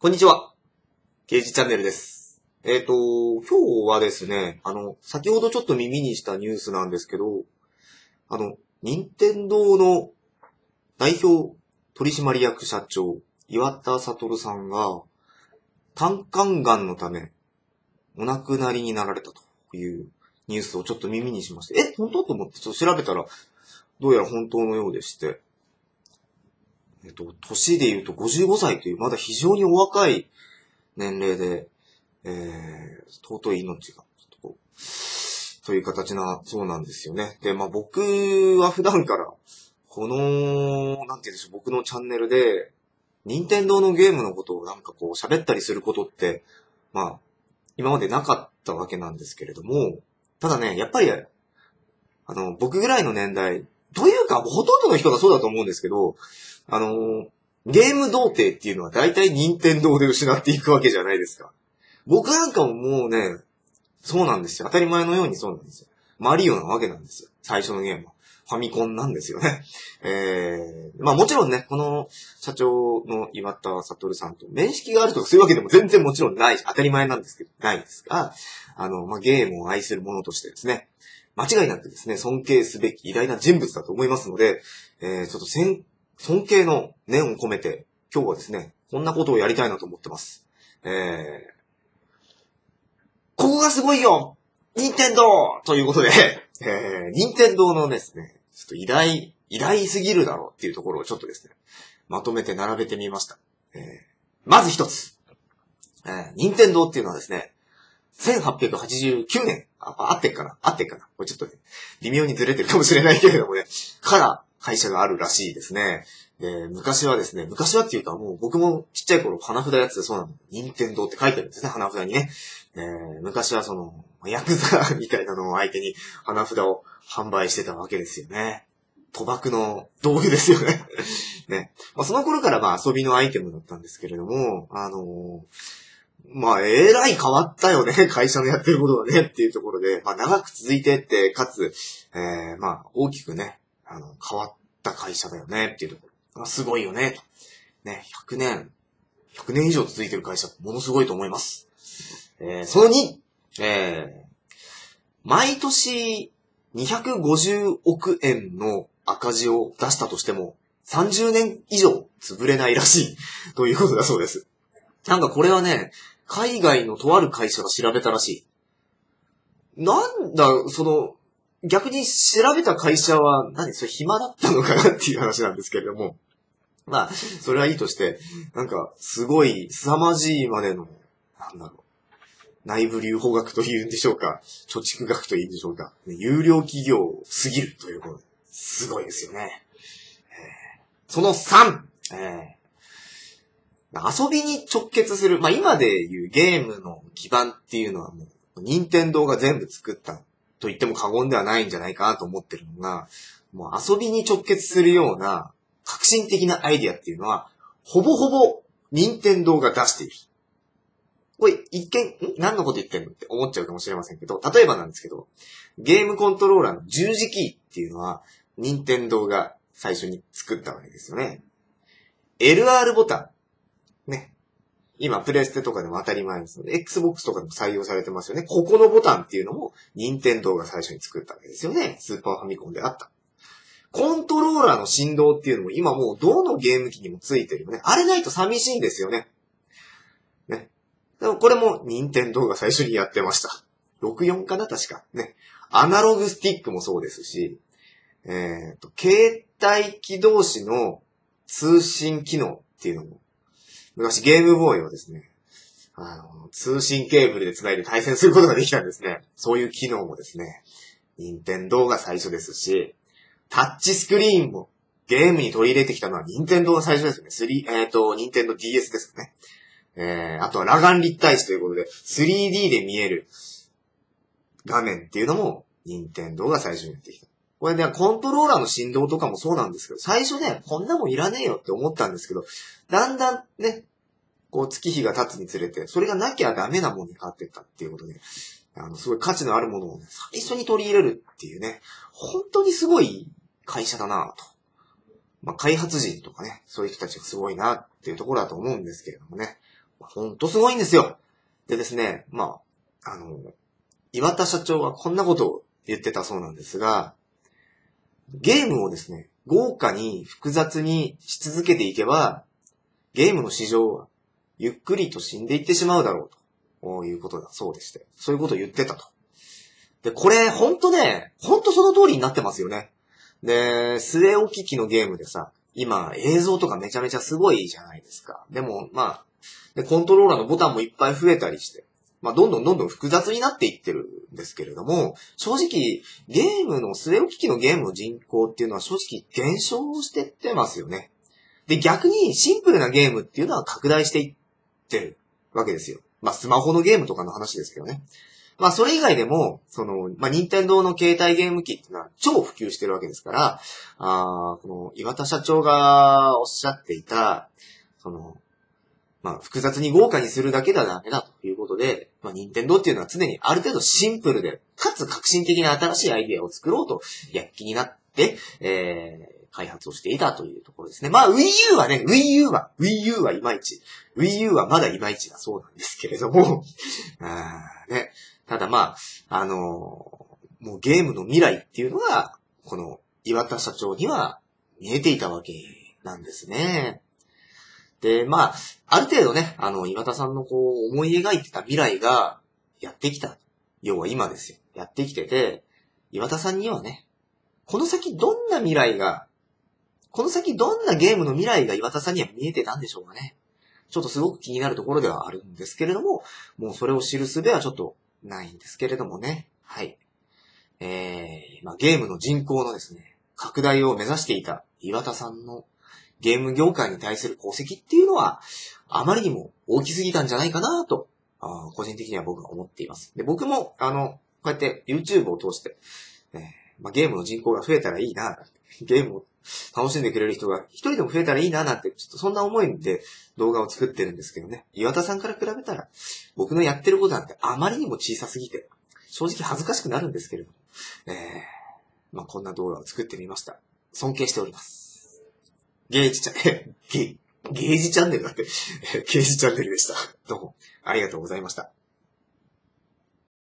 こんにちは。刑事チャンネルです。えっ、と、今日はですね、あの、先ほどちょっと耳にしたニュースなんですけど、あの、任天堂の代表取締役社長、岩田悟さんが、胆管癌のため、お亡くなりになられたというニュースをちょっと耳にしまして、え、本当？と思ってちょっと調べたら、どうやら本当のようでして、えっと、年で言うと55歳という、まだ非常にお若い年齢で、えー、尊い命が、と、という形な、そうなんですよね。で、まあ僕は普段から、この、なんて言うんでしょう、僕のチャンネルで、任天堂のゲームのことをなんかこう喋ったりすることって、まあ、今までなかったわけなんですけれども、ただね、やっぱり、あの、僕ぐらいの年代、というか、ほとんどの人がそうだと思うんですけど、あのゲーム童貞っていうのは大体任天堂で失っていくわけじゃないですか。僕なんかももうね、そうなんですよ。当たり前のようにそうなんですよ。マリオなわけなんですよ。最初のゲームは。ファミコンなんですよね。えー、まあもちろんね、この社長の岩田悟さんと面識があるとかそういうわけでも全然もちろんないし、当たり前なんですけど、ないですが、あの、まあゲームを愛する者としてですね、間違いなくですね、尊敬すべき偉大な人物だと思いますので、えー、ちょっと尊敬の念を込めて、今日はですね、こんなことをやりたいなと思ってます。えー、ここがすごいよ任天堂ということで、えー、任天堂のですね、ちょっと偉大、偉大すぎるだろうっていうところをちょっとですね、まとめて並べてみました。えー、まず一つ。えー、任天堂っていうのはですね、1889年、あ、合ってっかな合ってっかなこれちょっとね、微妙にずれてるかもしれないけれどもね、から会社があるらしいですね。で、昔はですね、昔はっていうかもう僕もちっちゃい頃花札やっててそうなの。任天堂って書いてるんですね、花札にね。え昔はその、ヤクザみたいなのを相手に花札を販売してたわけですよね。賭博の道具ですよね。ね。まあ、その頃からまあ遊びのアイテムだったんですけれども、あのーまあ、えらい変わったよね、会社のやってることがね、っていうところで、まあ、長く続いてって、かつ、えー、まあ、大きくね、あの、変わった会社だよね、っていうところ。まあ、すごいよね、と。ね、100年、100年以上続いてる会社、ものすごいと思います。えー、その2、えー、毎年250億円の赤字を出したとしても、30年以上潰れないらしい、ということだそうです。なんかこれはね、海外のとある会社が調べたらしい。なんだ、その、逆に調べた会社は、何？それ暇だったのかなっていう話なんですけれども。まあ、それはいいとして、なんか、すごい、凄まじいまでの、なんだろう。内部留保額というんでしょうか。貯蓄額というんでしょうか。ね有料企業すぎるということで。すごいですよね。えーその3、えー遊びに直結する、まあ今でいうゲームの基盤っていうのはもう、任天堂が全部作ったと言っても過言ではないんじゃないかなと思ってるのが、もう遊びに直結するような革新的なアイディアっていうのは、ほぼほぼ任天堂が出している。これ一見、ん？何のこと言ってんのって思っちゃうかもしれませんけど、例えばなんですけど、ゲームコントローラーの十字キーっていうのは、任天堂が最初に作ったわけですよね。LR ボタン。ね。今、プレステとかでも当たり前ですので、Xbox とかでも採用されてますよね。ここのボタンっていうのも、任天堂が最初に作ったわけですよね。スーパーファミコンであった。コントローラーの振動っていうのも今もうどのゲーム機にもついてるよね。あれないと寂しいんですよね。ね。でもこれも任天堂が最初にやってました。64かな確か。ね。アナログスティックもそうですし、えっ、と、携帯機同士の通信機能っていうのも昔ゲームボーイはですね、あの、通信ケーブルで繋いで対戦することができたんですね。そういう機能もですね、任天堂が最初ですし、タッチスクリーンもゲームに取り入れてきたのは任天堂が最初ですよね。3えっ、と、任天堂 DS ですね。えー、あとは裸眼立体視ということで、3D で見える画面っていうのも任天堂が最初にやってきた。これね、コントローラーの振動とかもそうなんですけど、最初ね、こんなもんいらねえよって思ったんですけど、だんだんね、こう月日が経つにつれて、それがなきゃダメなもんに変わっていったっていうことで、あの、すごい価値のあるものを、ね、最初に取り入れるっていうね、本当にすごい会社だなと。まあ、開発人とかね、そういう人たちがすごいなっていうところだと思うんですけれどもね。ほんとすごいんですよ。でですね、まあ、あの、岩田社長はこんなことを言ってたそうなんですが、ゲームをですね、豪華に複雑にし続けていけば、ゲームの市場はゆっくりと死んでいってしまうだろうということだそうでして、そういうことを言ってたと。で、これ、ほんとね、ほんとその通りになってますよね。で、据え置き機のゲームでさ、今、映像とかめちゃめちゃすごいじゃないですか。でも、まあ、で、コントローラーのボタンもいっぱい増えたりして、まあ、どんどんどんどん複雑になっていってるんですけれども、正直、ゲームの、据え置き機のゲームの人口っていうのは正直減少してってますよね。で、逆にシンプルなゲームっていうのは拡大していってるわけですよ。まあ、スマホのゲームとかの話ですけどね。まあ、それ以外でも、その、まあ、任天堂の携帯ゲーム機っていうのは超普及してるわけですから、ああこの、岩田社長がおっしゃっていた、その、まあ、複雑に豪華にするだけではダメだということで、まあ、任天堂っていうのは常にある程度シンプルで、かつ革新的な新しいアイデアを作ろうと、躍起になって、えー、開発をしていたというところですね。まあ、Wii U はね、Wii U は、Wii U はいまいち。Wii U はまだいまいちだそうなんですけれども、あね、ただまあ、あのー、もうゲームの未来っていうのが、この岩田社長には見えていたわけなんですね。で、まあ、ある程度ね、あの、岩田さんのこう、思い描いてた未来が、やってきた。要は今ですよ。やってきてて、岩田さんにはね、この先どんな未来が、この先どんなゲームの未来が岩田さんには見えてたんでしょうかね。ちょっとすごく気になるところではあるんですけれども、もうそれを知るすべはちょっとないんですけれどもね。はい。えー、まあ、ゲームの人口のですね、拡大を目指していた岩田さんのゲーム業界に対する功績っていうのは、あまりにも大きすぎたんじゃないかなと、あ個人的には僕は思っています。で、僕も、あの、こうやって YouTube を通して、えー、まあ、ゲームの人口が増えたらいいな、ゲームを楽しんでくれる人が一人でも増えたらいいななんて、ちょっとそんな思いで動画を作ってるんですけどね。岩田さんから比べたら、僕のやってることなんてあまりにも小さすぎて、正直恥ずかしくなるんですけれども、えー、まあ、こんな動画を作ってみました。尊敬しております。ゲージチャン ネル、ゲージチャンネルだって、ゲージチャンネルでした。どうも、ありがとうございました。